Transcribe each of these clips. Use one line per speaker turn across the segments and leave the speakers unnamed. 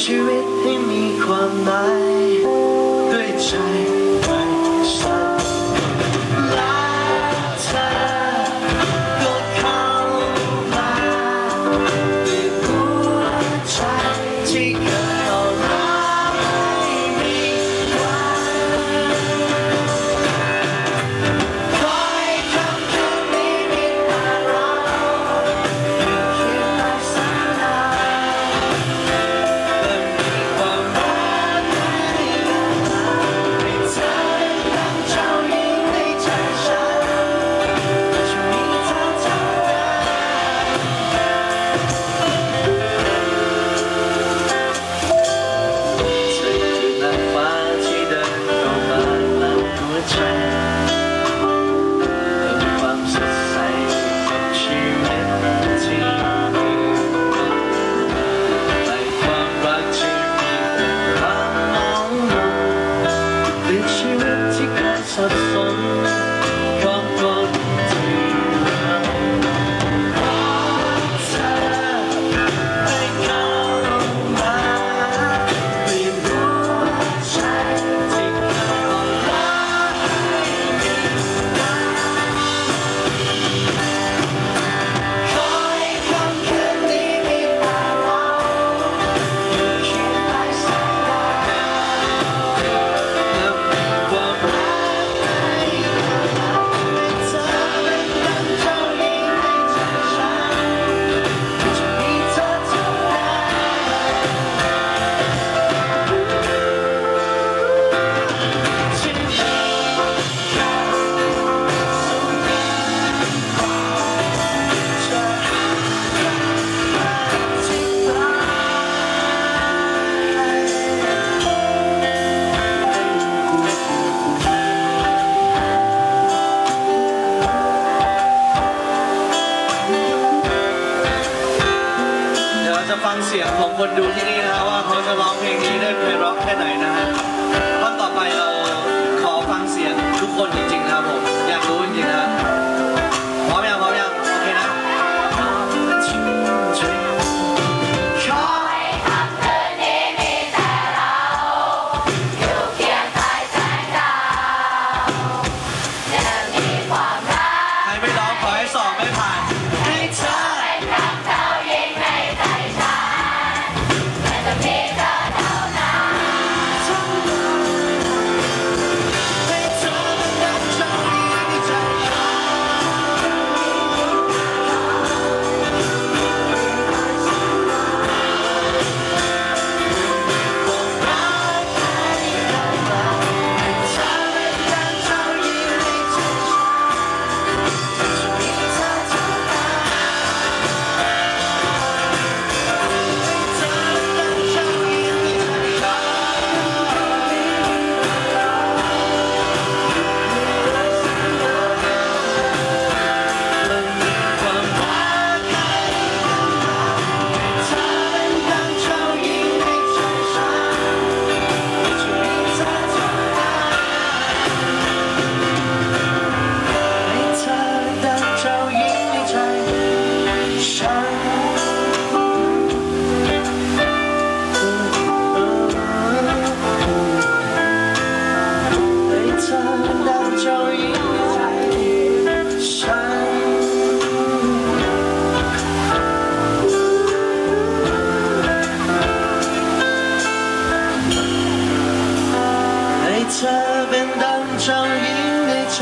ชีวิตให้มีความหมายด้วยใจ 说う。 ฟังเสียงของคนดูที่นี่นะว่าเขาจะร้องเพลงนี้ได้เพลงร็อ
กแค่
ไหน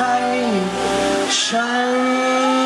ใช่
ใช่